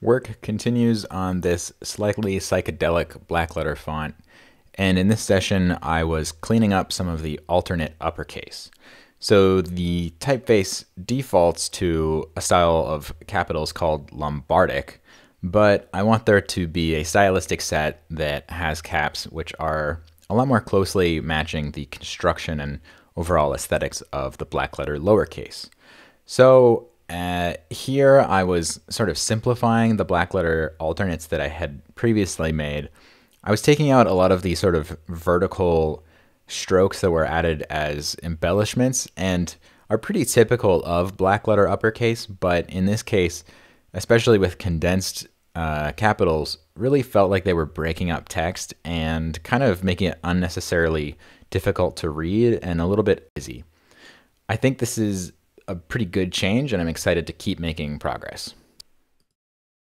Work continues on this slightly psychedelic black letter font, and in this session I was cleaning up some of the alternate uppercase. So the typeface defaults to a style of capitals called Lombardic, but I want there to be a stylistic set that has caps which are a lot more closely matching the construction and overall aesthetics of the black letter lowercase. So uh, here I was sort of simplifying the black letter alternates that I had previously made. I was taking out a lot of these sort of vertical strokes that were added as embellishments and are pretty typical of black letter uppercase, but in this case, especially with condensed uh, capitals, really felt like they were breaking up text and kind of making it unnecessarily difficult to read and a little bit busy. I think this is a pretty good change, and I'm excited to keep making progress.